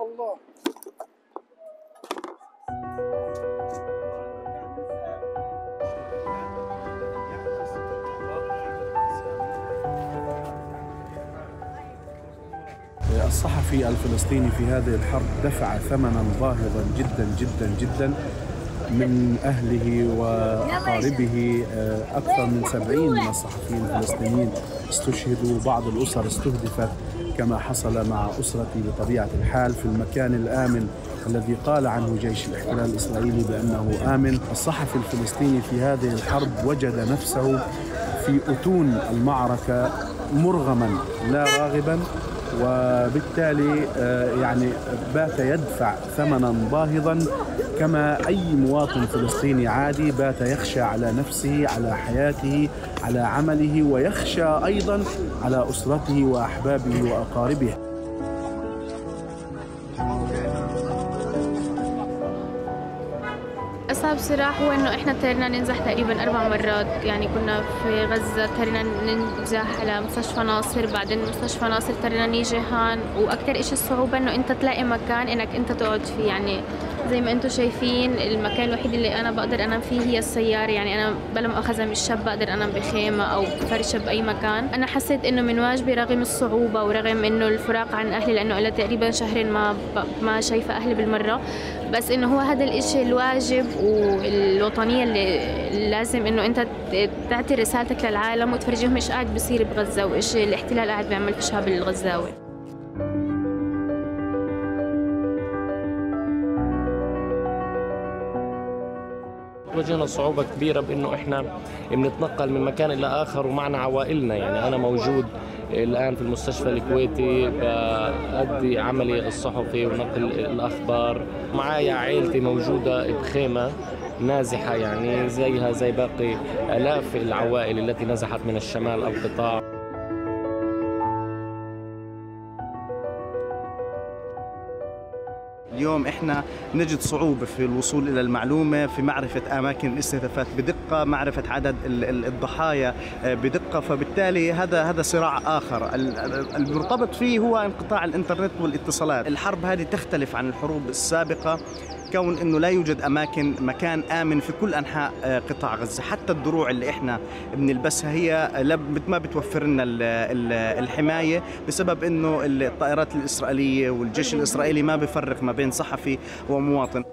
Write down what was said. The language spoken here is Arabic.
الله. الصحفي الفلسطيني في هذه الحرب دفع ثمنا باهظا جدا جدا جدا من أهله وأقاربه أكثر من سبعين من الصحفيين الفلسطينيين استشهدوا بعض الأسر استهدفت كما حصل مع أسرتي بطبيعة الحال في المكان الآمن الذي قال عنه جيش الاحتلال الإسرائيلي بأنه آمن. الصحفي الفلسطيني في هذه الحرب وجد نفسه في أتون المعركة مرغما لا راغبا وبالتالي يعني بات يدفع ثمنا باهظا كما أي مواطن فلسطيني عادي بات يخشى على نفسه على حياته على عمله ويخشى أيضا على أسرته وأحبابه وأقاربه. أصعب صراع هو إنه إحنا اضطرينا ننزح تقريبا أربع مرات. يعني كنا في غزة اضطرينا ننزح على مستشفى ناصر بعدين مستشفى ناصر اضطرينا نيجي هان. وأكثر إشي الصعوبة إنه أنت تلاقي مكان إنك أنت تقعد فيه. يعني زي ما أنتم شايفين المكان الوحيد اللي أنا بقدر أنام فيه هي السيارة. يعني أنا بلا مؤاخذة مش شاب بقدر أنام بخيمة أو فرشة بأي مكان. أنا حسيت إنه من واجبي رغم الصعوبة ورغم إنه الفراق عن أهلي لأنه إلى تقريبا شهرين ما ما شايفة أهلي بالمرة. بس إنه هو هذا الإشي الواجب والوطنية اللي لازم إنه أنت تعطي رسالتك للعالم وتفرجيهم إيش قاعد بصير بغزة وإيش الاحتلال قاعد بيعمل في الشعب الغزاوي. واجهنا صعوبة كبيرة بأنه إحنا بنتنقل من مكان إلى آخر ومعنا عوائلنا. يعني أنا موجود الآن في المستشفى الكويتي بأدي عملي الصحفي ونقل الأخبار. معايا عائلتي موجودة بخيمة نازحة يعني زيها زي باقي آلاف العوائل التي نزحت من الشمال القطاع اليوم إحنا نجد صعوبة في الوصول إلى المعلومة في معرفة أماكن الاستهدافات بدقة معرفة عدد الضحايا بدقة. فبالتالي هذا هذا صراع آخر. المرتبط فيه هو انقطاع الإنترنت والاتصالات. الحرب هذه تختلف عن الحروب السابقة. كون إنه لا يوجد أماكن مكان آمن في كل أنحاء قطاع غزة. حتى الدروع اللي إحنا بنلبسها هي ما بتوفر لنا الحماية بسبب إنه الطائرات الإسرائيلية والجيش الإسرائيلي ما بيفرق ما بين صحفي ومواطن.